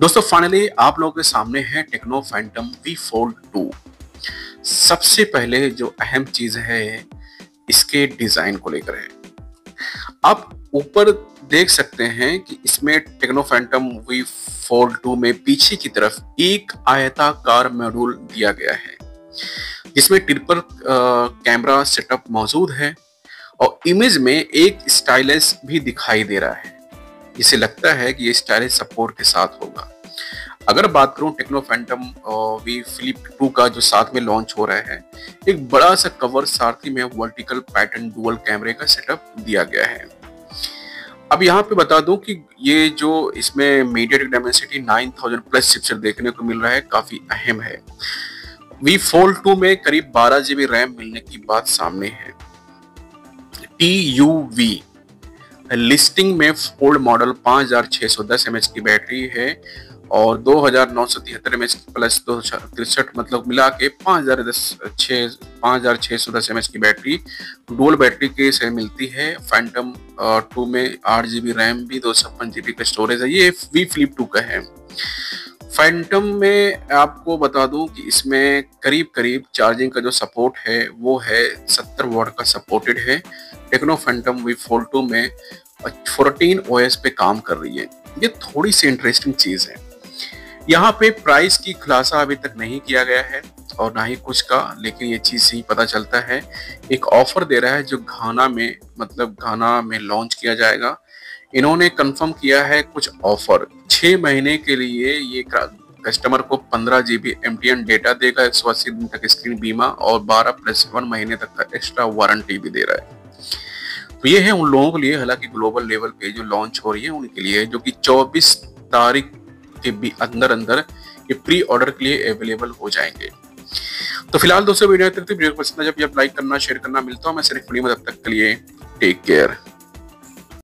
दोस्तों फाइनली आप लोगों के सामने है Tecno Phantom V Fold two सबसे पहले जो अहम चीज़ है, इसके डिज़ाइन को लेकर है। आप ऊपर देख सकते हैं कि इसमें Tecno Phantom V Fold two में पीछे की तरफ़ एक आयताकार मॉड्यूल दिया गया है, जिसमें ट्रिपल कैमरा सेटअप मौजूद है और इमेज में एक स्टाइलिश भी दिखाई दे रहा है। जिसे लगता है कि ये स्टाइलिश सपोर्ट के साथ होगा। अगर बात करूँ Tecno Phantom V Flip two का जो साथ में लॉन्च हो रहा है, एक बड़ा सा कवर सारथी में वर्टिकल पैटर्न डुअल कैमरे का सेटअप दिया गया है। अब यहाँ पे बता दूँ कि ये जो इसमें मीडिया डायमेंसिटी 9000 प्लस चिपसेट देखने को मिल रहा है, काफ़ी अहम है। वी फोल्ड टू में करीब 12 जीबी रैम मिलने की बात सामने है। टी यू वी लिस्टिंग में फोल्ड मॉडल 5610 एमएच की बैटरी है और दो हज़ार नौ सौ तिहत्तर एम एच प्लस दो तिरसठ मतलब मिला के पाँच हज़ार दस, छः, पाँच हज़ार सौ दस एम की बैटरी। डोल बैटरी के से मिलती है। फैंटम टू में आठ जी बी रैम भी, दो सौ छप्पन जी बी का स्टोरेज है। ये वी फ्लिप टू का है। फैंटम में आपको बता दूँ कि इसमें करीब करीब चार्जिंग का जो सपोर्ट है, वो है सत्तर वॉट का सपोर्टेड है। Tecno Phantom V four two में फोर्टीन ओएस पे काम कर रही है। ये थोड़ी सी इंटरेस्टिंग चीज़ है। यहाँ पे प्राइस की खुलासा अभी तक नहीं किया गया है और ना ही कुछ का, लेकिन ये चीज़ से ही पता चलता है। एक ऑफ़र दे रहा है जो घाना में मतलब घाना में लॉन्च किया जाएगा। इन्होंने कंफर्म किया है कुछ ऑफ़र छह महीने के लिए ये कस्टमर को पंद्रह GB M T N data देगा, एक सौ अस्सी दिन तक स्क्रीन बीमा और बारह प्लस वन महीने तक का एक्स्ट्रा वारंटी भी दे रहा है। तो ये है उन लोगों के लिए, हालाँकि ग्लोबल लेवल पे जो लॉन्च हो रही है उनके लिए, जो कि 24 तारीख के भी अंदर अंदर ये प्री ऑर्डर के लिए अवेलेबल हो जाएँगे। तो फ़िलहाल दोस्तों, वीडियो वीडियो पसंद जब लाइक करना शेयर करना, मिलता हूँ मैं सिर्फ़ मदद तक के लिए। Take care